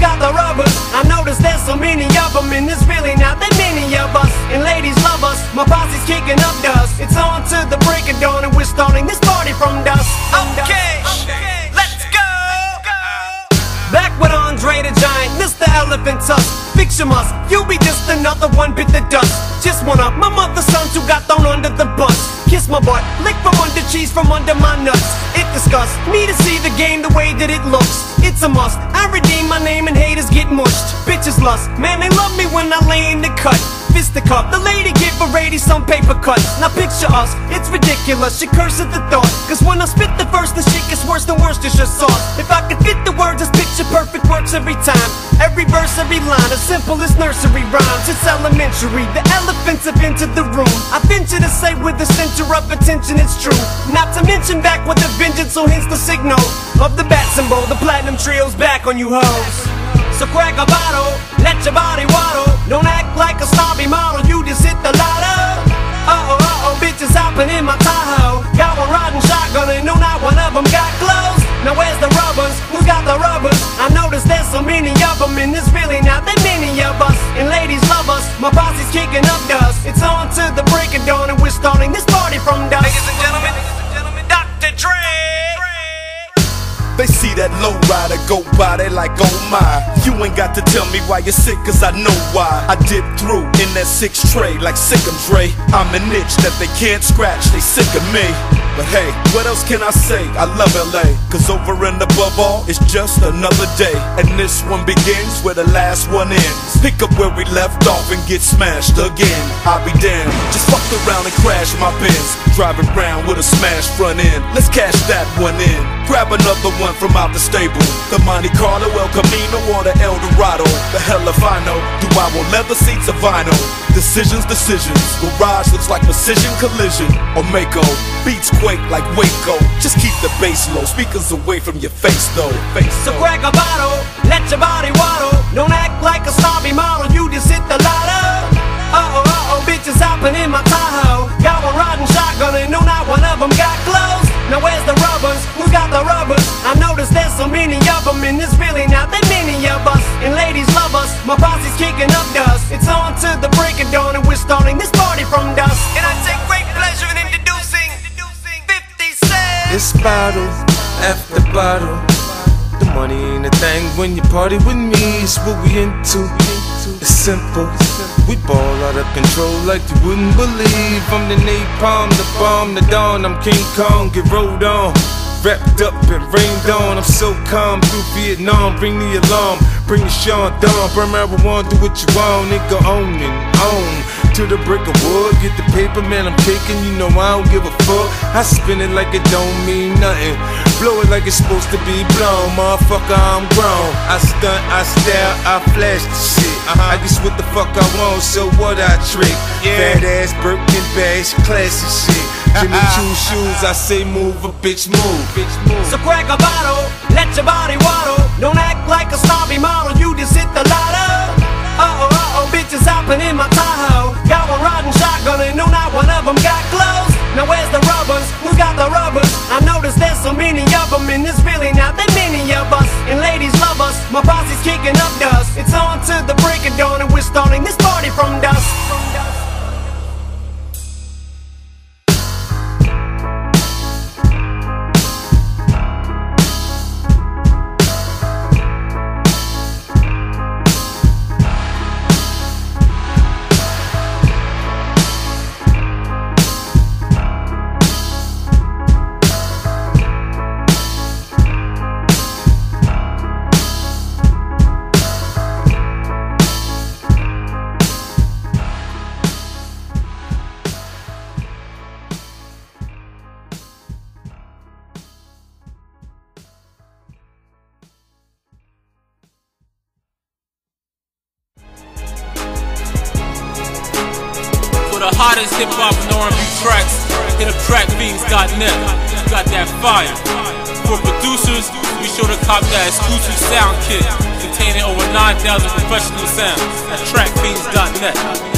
got the rubber. I noticed there's so many of them, and there's really not that many of us. And ladies love us, my posse's kicking up dust. It's on to the break of dawn, and we're starting this party from dusk. Okay, okay. let's go. Back with Andre the Giant, Mr. Elephant Tusk. Fiction must, you'll be just another one bit the dust. Just one of my mother's sons who got thrown under the bus. Kiss my butt, lick from under cheese from under my nuts. It disgusts me to see the game the way that it looks. It's a must. I redeem my name and haters get mushed. Bitches lust, man, they love me when I lay in the cut. Fisticuff, the cup. The lady give a lady some paper cuts. Now picture us, it's ridiculous. She curses the thought. Cause when I spit the verse, the shit gets worse than worse, just your sauce. If I could fit the words, picture perfect works every time. Every verse, every line, as simple as nursery rhymes. It's elementary. The elephants have entered the room. I venture to say with the center of attention, it's true. Not to mention back with a vengeance, so hence the signal of the bat symbol. The platinum trio's back on you hoes. So crack a bottle, let your body waddle. Don't act like a many of them and there's really not that many of us. And ladies love us, my posse's kicking up dust. It's on to the break of dawn and we're starting this party from dusk. Ladies and gentlemen, Dr. Dre. They see that low rider go by, they like, oh my. You ain't got to tell me why you're sick, cause I know why. I dip through in that six tray like Sick'em Dre. I'm an itch that they can't scratch, they sick of me. But hey, what else can I say? I love LA, cause over and above all, it's just another day. And this one begins where the last one ends. Pick up where we left off and get smashed again. I'll be damned, just fucked around and crashed my Benz. Driving round with a smashed front end. Let's cash that one in. Grab another one from out the stable. The Monte Carlo, El Camino, or the El Dorado. The hell if I know. Do I want leather seats or vinyl? Decisions, decisions. Garage looks like precision collision. Or Maaco. Beats quake like Waco. Just keep the bass low. Speakers away from your face though. Face So crack a bottle, let your body waddle. Don't act like a snobby model, you just hit the lotto. Got the rubbers? I noticed there's so many of them and there's really not that many of us. And ladies love us, my posse's kicking up dust. It's on to the break of dawn and we're starting this party from dusk. And I take great pleasure in introducing 50 Cent. It's bottle after bottle. The money ain't a thing when you party with me. It's what we into. It's simple. We ball out of control like you wouldn't believe. I'm the napalm, the bomb, the dawn. I'm King Kong, get rolled on. Wrapped up and rained on. I'm so calm through Vietnam. Bring the alarm, bring the Sean Dawn. Burn marijuana, do what you want. Nigga, own and own. To the brick of wood, get the paper, man. I'm taking, you know I don't give a fuck. I spin it like it don't mean nothing. Blow it like it's supposed to be blown, motherfucker. I'm grown. I stunt, I stare, I flash the shit. I guess what the fuck I want, so what I trick. Fat ass Birkin bags, classy shit. Jimmy Choo shoes, I say move, a bitch move. Bitch move. So crack a bottle, let your body waddle. Don't act like a snobby model, you just hit the lotto. Uh oh, uh oh, bitches hopping in my Tahoe. Got one riding shotgun and no, not one of them got clothes. Now where's the rubbers? Who got the rubbers? I noticed there's so many of them and there's really not that many of us. And ladies love us, my posse's kicking up dust. It's on to the break of dawn and we're starting this party from dusk. Hottest hip hop and R&B tracks, hit up trackfiends.net. Got that fire. For producers, be sure to cop that exclusive sound kit containing over 9,000 professional sounds at trackfiends.net.